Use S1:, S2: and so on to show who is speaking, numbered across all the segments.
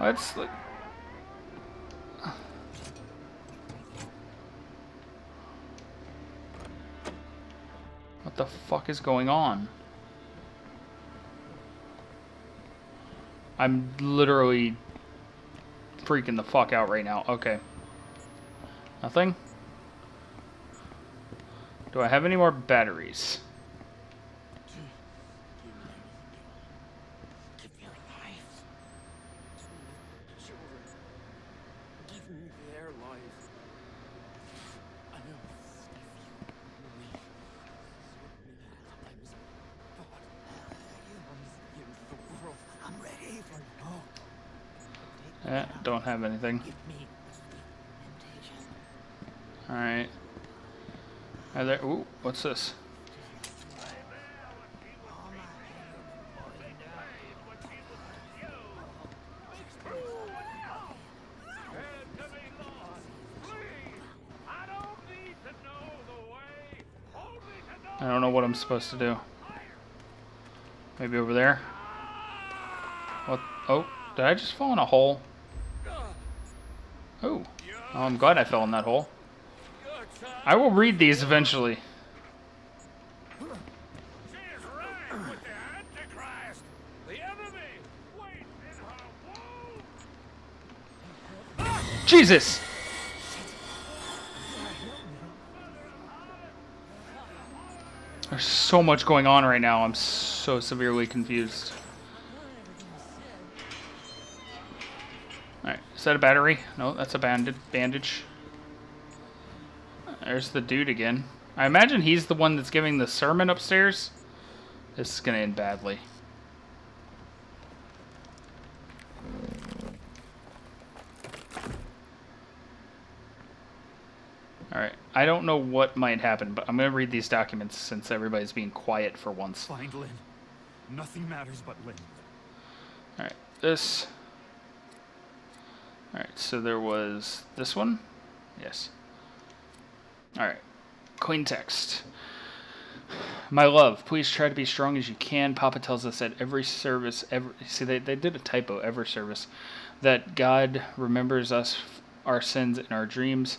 S1: Let's. What the fuck is going on? I'm literally freaking the fuck out right now. Okay. Nothing? Do I have any more batteries?
S2: Give me your life. Children, give me their life. I know if you leave, sometimes thought you in the world. I'm ready for no.
S1: Eh, don't have anything.
S2: Give me temptation.
S1: Alright. Are there. Ooh, what's this? I don't know what I'm supposed to do. Maybe over there? What? Oh, did I just fall in a hole? Oh. oh I'm glad I fell in that hole. I will read these eventually. Jesus! There's so much going on right now. I'm so severely confused. Is that a battery? No, that's a bandage. bandage. There's the dude again. I imagine he's the one that's giving the sermon upstairs. This is going to end badly. Alright, I don't know what might happen, but I'm going to read these documents since everybody's being quiet for once.
S3: Find Lynn. Nothing matters but Lynn.
S1: Alright, this. Alright, so there was this one? Yes. Alright, clean text. My love, please try to be strong as you can. Papa tells us that every service, every see they, they did a typo, every service, that God remembers us, our sins and our dreams,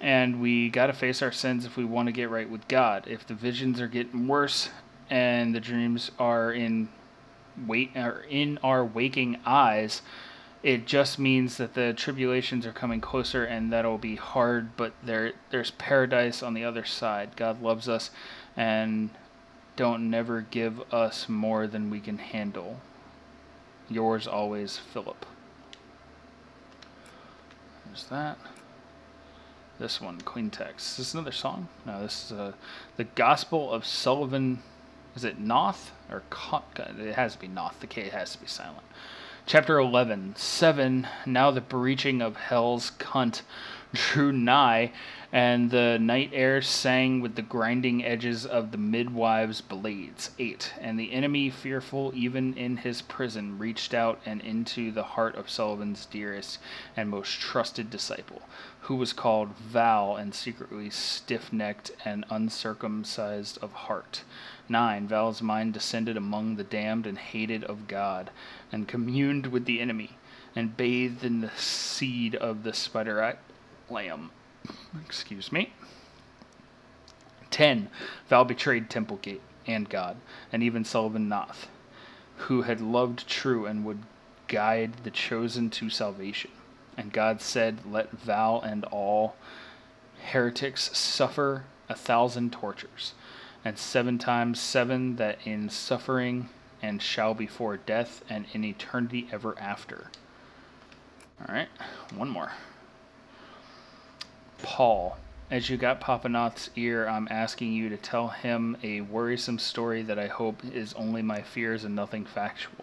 S1: and we got to face our sins if we want to get right with God. If the visions are getting worse and the dreams are in wait are in our waking eyes, it just means that the tribulations are coming closer and that'll be hard, but there there's paradise on the other side. God loves us and don't never give us more than we can handle. Yours always, Philip. There's that. This one, Queen Text. Is this another song? No, this is uh, the Gospel of Sullivan. Is it Noth or Con- it has to be Noth. The K has to be silent. Chapter 11, 7. Now the breaching of hell's cunt drew nigh, and the night air sang with the grinding edges of the midwives' blades. 8. And the enemy, fearful even in his prison, reached out and into the heart of Sullivan's dearest and most trusted disciple, who was called Val and secretly stiff necked and uncircumcised of heart. 9. Val's mind descended among the damned and hated of God, and communed with the enemy, and bathed in the seed of the spider lamb. Excuse me. 10. Val betrayed Templegate and God, and even Sullivan Knoth, who had loved true and would guide the chosen to salvation. And God said, Let Val and all heretics suffer a thousand tortures, and seven times seven that in suffering and shall before death and in eternity ever after. All right, one more. Paul, as you got Papa Knoth's ear, I'm asking you to tell him a worrisome story that I hope is only my fears and nothing factual.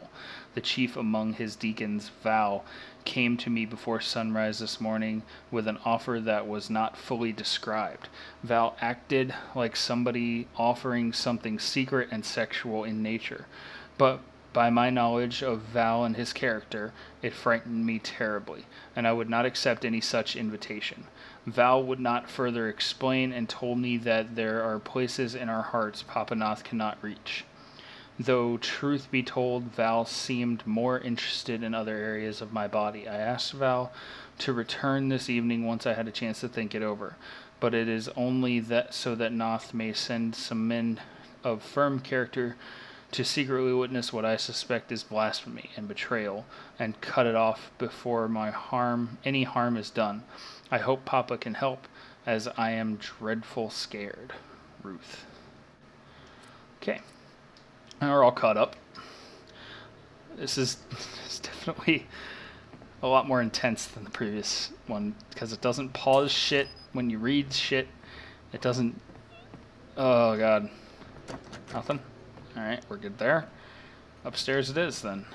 S1: The chief among his deacons, Val, came to me before sunrise this morning with an offer that was not fully described. Val acted like somebody offering something secret and sexual in nature. But by my knowledge of Val and his character, it frightened me terribly, and I would not accept any such invitation. Val would not further explain and told me that there are places in our hearts Papa Knoth cannot reach. Though truth be told, Val seemed more interested in other areas of my body. I asked Val to return this evening once I had a chance to think it over, but it is only that so that Knoth may send some men of firm character to secretly witness what I suspect is blasphemy and betrayal, and cut it off before my harm any harm is done. I hope Papa can help, as I am dreadful scared. Ruth. Okay. We're all caught up. This is, this is definitely a lot more intense than the previous one because it doesn't pause shit when you read shit. It doesn't. Oh god. Nothing. Alright, we're good there. Upstairs it is then.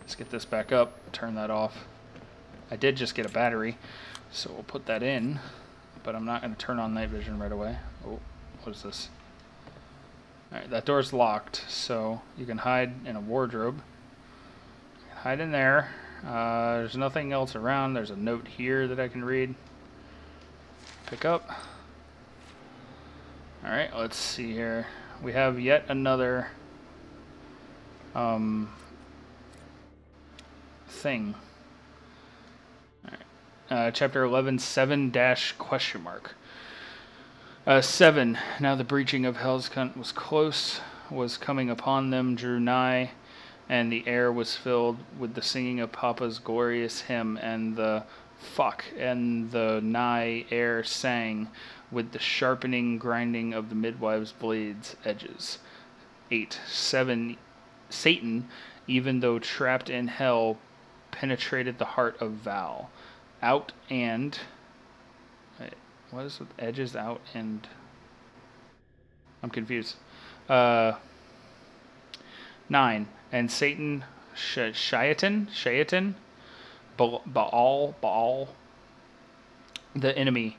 S1: Let's get this back up, turn that off. I did just get a battery, so we'll put that in, but I'm not going to turn on night vision right away. Oh, what is this? Alright, that door's locked, so you can hide in a wardrobe. Hide in there. Uh, there's nothing else around. There's a note here that I can read. Pick up. Alright, let's see here. We have yet another um, thing. Alright. Uh, chapter 11, 7 dash question mark. Uh, 7. Now the breaching of Hell's Cunt was close, was coming upon them, drew nigh, and the air was filled with the singing of Papa's glorious hymn, and the fuck, and the nigh air sang with the sharpening grinding of the midwife's blades' edges. 8. 7. Satan, even though trapped in hell, penetrated the heart of Val. Out and. What is with edges out and. I'm confused. Uh, 9. And Satan, Sh- Shaitan, Baal, Baal, the enemy,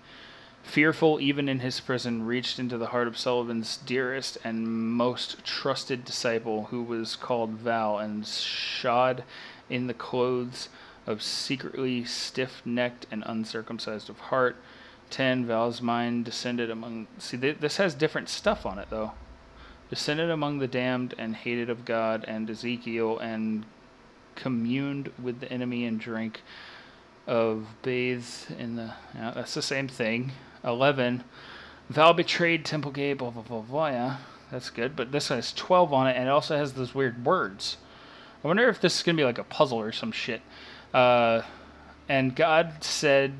S1: fearful even in his prison, reached into the heart of Sullivan's dearest and most trusted disciple, who was called Val, and shod in the clothes of secretly stiff necked and uncircumcised of heart. 10. Val's mind descended among. See, this has different stuff on it, though descended among the damned and hated of God, and Ezekiel, and communed with the enemy and drank of bathes in the. Yeah, that's the same thing. 11. Val betrayed Templegate, blah, blah, blah, blah. Yeah, that's good. But this has 12 on it, and it also has those weird words. I wonder if this is going to be like a puzzle or some shit. Uh, and God said,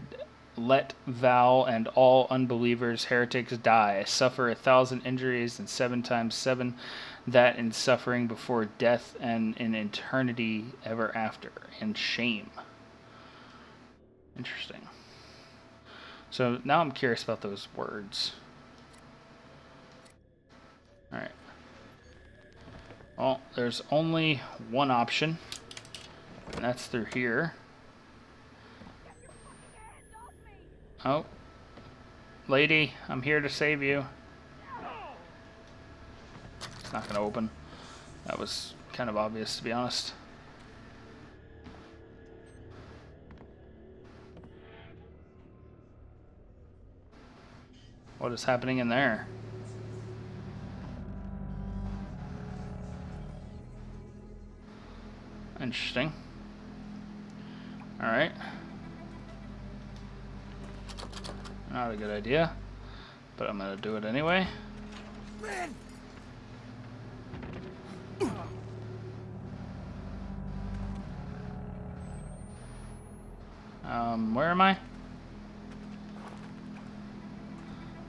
S1: let Val and all unbelievers, heretics, die, suffer a thousand injuries and seven times seven, that in suffering before death and in eternity ever after, and shame. Interesting. So now I'm curious about those words. Alright. Well, there's only one option, and that's through here. Oh. Lady, I'm here to save you. It's not going to open. That was kind of obvious, to be honest. What is happening in there? Interesting. Alright. Not a good idea, but I'm gonna do it anyway. Man. Um, where am I?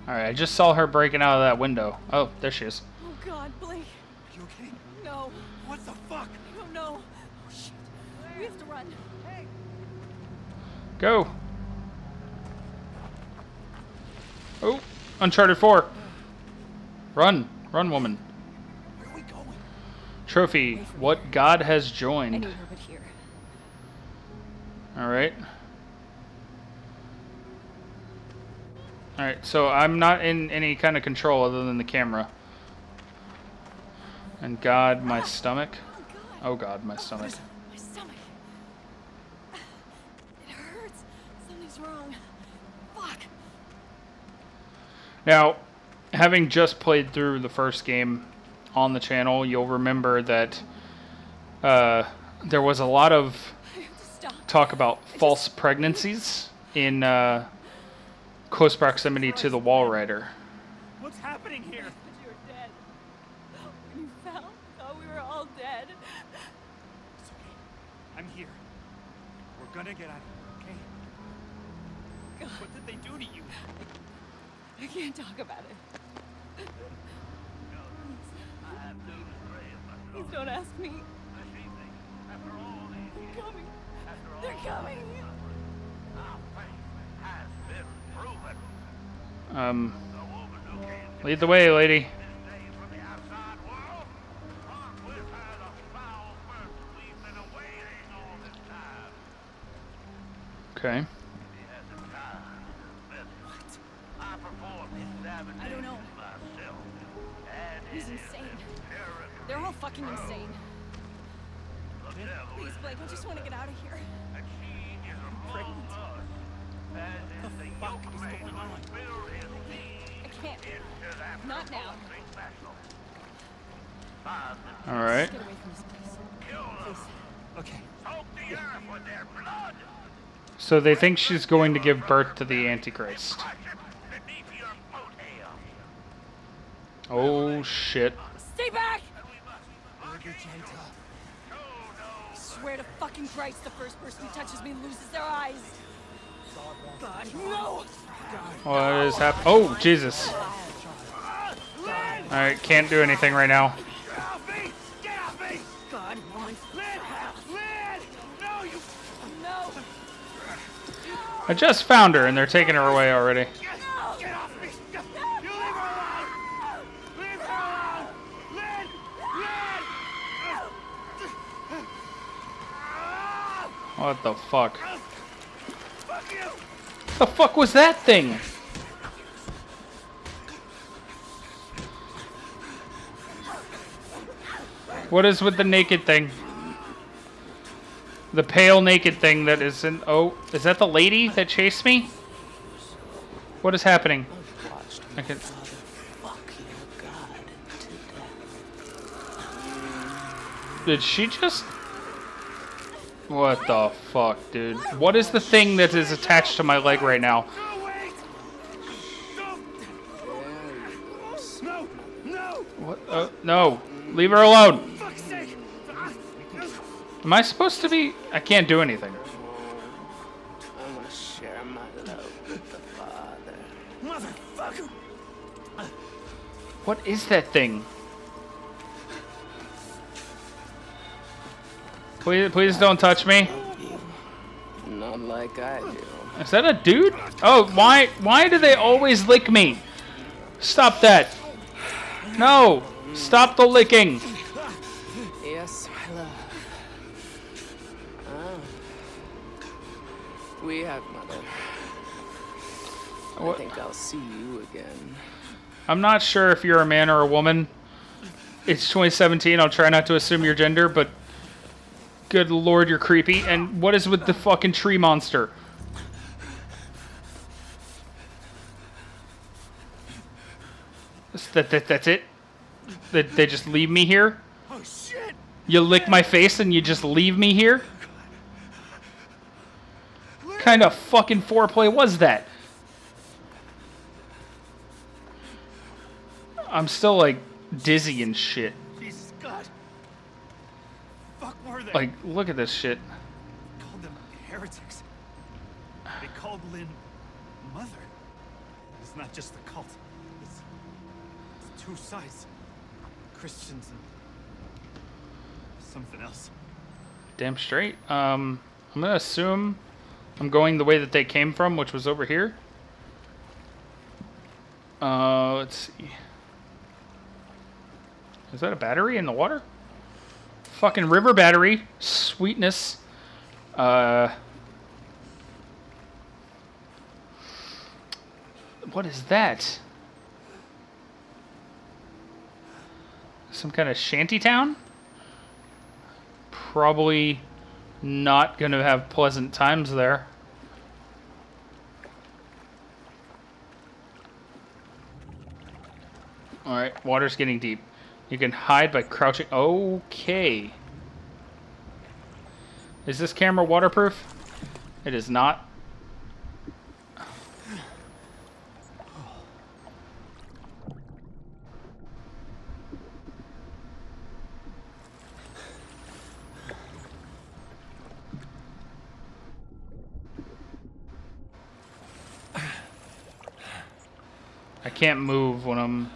S1: Alright, I just saw her breaking out of that window. Oh, there she is.
S4: Oh god, Blake.
S3: Are you okay?
S4: No.
S3: What the fuck?
S4: I don't know. Oh shit. We have to run. Hey.
S1: Go. Oh, Uncharted 4. Run. Run, woman.
S3: Where are we going?
S1: Trophy. What God has joined.
S4: Anywhere but here.
S1: Alright. Alright, so I'm not in any kind of control other than the camera. And God, my oh, stomach.
S4: Oh god.
S1: Oh my.
S4: My stomach. It hurts. Something's wrong. Fuck.
S1: Now, having just played through the first game, on the channel, you'll remember that uh, there was a lot of
S4: I have to stop.
S1: talk about false pregnancies in uh, close proximity to the Walrider.
S2: What's happening here?
S4: You're dead. When you fell, I thought we were all dead.
S2: It's okay. I'm here. We're gonna get out of here, okay?
S4: God,
S2: What did they do to you?
S4: I can't talk about it. Please don't ask me. They're coming. They're coming.
S1: Um, lead the way, lady. Okay.
S4: Fucking insane. Please, Blake, I just want to get out of here.
S2: Pregnant. What the fuck is going on?
S4: I can't. Not now.
S1: All right.
S4: Get away from this place.
S2: Okay.
S1: So they think she's going to give birth to the Antichrist. Oh shit.
S4: Stay back!
S3: Margaret Gentle.
S4: Swear to fucking Christ, the first person who touches me loses their eyes. God, no!
S1: What is happening? Oh Jesus. All right, can't do anything right now.
S3: Get off me! Get off me!
S4: God, woman.
S3: Lynn! Lynn! No, you...
S4: No!
S1: I just found her and they're taking her away already. What the fuck? The fuck was that thing? What is with the naked thing? The pale naked thing that is in. Oh, is that the lady that chased me? What is happening? I can. Did she just? What the fuck, dude? What is the thing that is attached to my leg right now? What? Uh, no. Leave her alone. Am I supposed to be? I can't do anything. What is that thing? Please, please don't touch me.
S5: Not like I do.
S1: Is that a dude? Oh, why? Why do they always lick me? Stop that. No. Stop the licking.
S5: Yes, my love. Ah. We have, mother. I think I'll see you again.
S1: I'm not sure if you're a man or a woman. It's 2017. I'll try not to assume your gender, but good lord, you're creepy. And what is with the fucking tree monster? That, that, that's it? That they just leave me here?
S3: Oh shit!
S1: You lick my face and you just leave me here? What kind of fucking foreplay was that? I'm still like dizzy and shit. Like, look at this shit.
S2: called them heretics. They called Lynn mother. It's not just the cult. It's, it's two sides. Christians and something else.
S1: Damn straight. Um, I'm gonna assume I'm going the way that they came from, which was over here. Uh, let's see. Is that a battery in the water? Fucking river battery. Sweetness. Uh. What is that? Some kind of shanty town? Probably not going to have pleasant times there. Alright, water's getting deep. You can hide by crouching. Okay. Is this camera waterproof? It is not. I can't move when I'm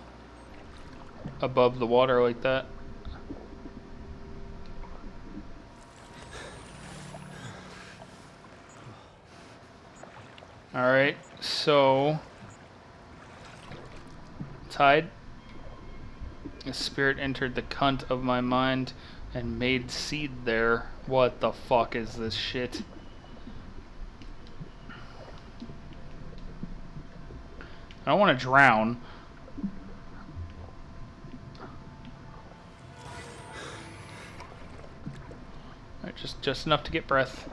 S1: above the water like that. Alright, so... Tide. A spirit entered the cunt of my mind and made seed there. What the fuck is this shit? I don't want to drown. Just, enough to get breath.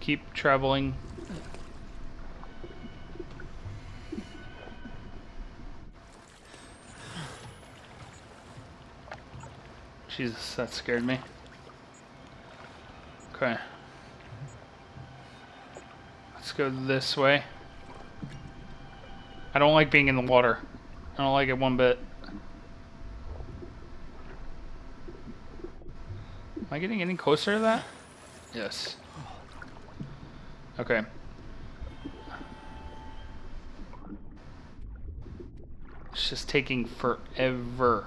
S1: Keep traveling. Jesus, that scared me. Okay. Let's go this way. I don't like being in the water. I don't like it one bit. Am I getting any closer to that? Yes. Okay. It's just taking forever.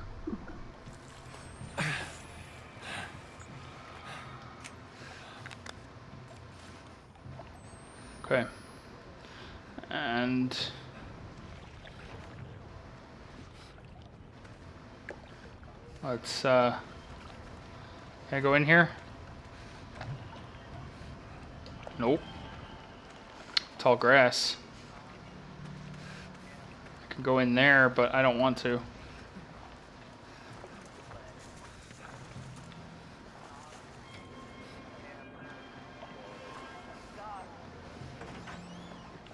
S1: Okay. And... Let's, uh... Can I go in here? Nope. Tall grass. I can go in there, but I don't want to.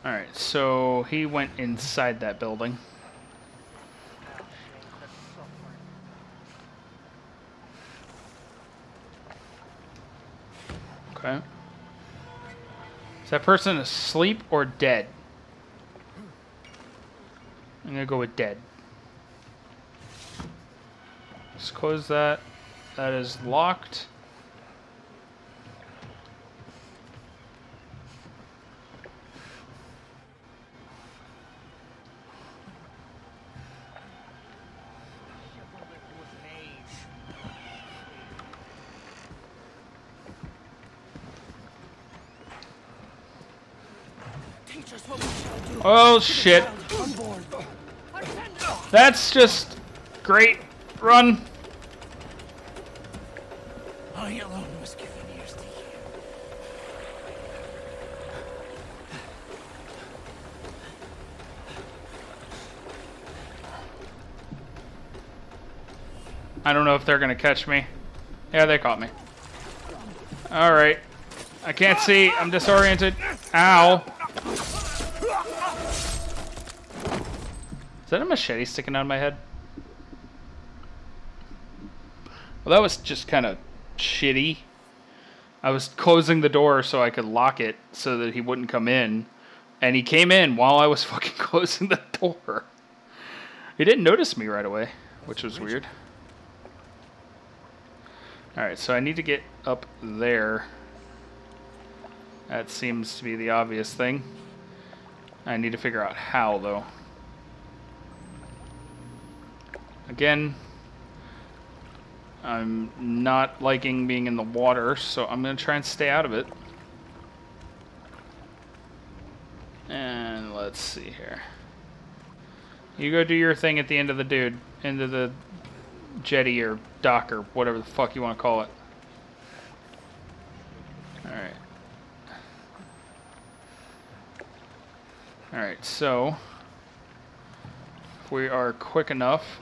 S1: Alright, so he went inside that building. Okay. Is that person asleep or dead? I'm gonna go with dead. Let's close that. That is locked. Oh shit. That's just great. Run.
S2: I alone was given ears to hear.
S1: I don't know if they're gonna catch me. Yeah, they caught me. Alright. I can't see. I'm disoriented. Ow. That a machete sticking out of my head? Well, that was just kind of shitty. I was closing the door so I could lock it so that he wouldn't come in. And he came in while I was fucking closing the door. He didn't notice me right away, which was weird. Alright, so I need to get up there. That seems to be the obvious thing. I need to figure out how, though. Again, I'm not liking being in the water, so I'm going to try and stay out of it. And let's see here. You go do your thing at the end of the dude, end of the jetty or dock or whatever the fuck you want to call it. Alright. Alright, so if we are quick enough,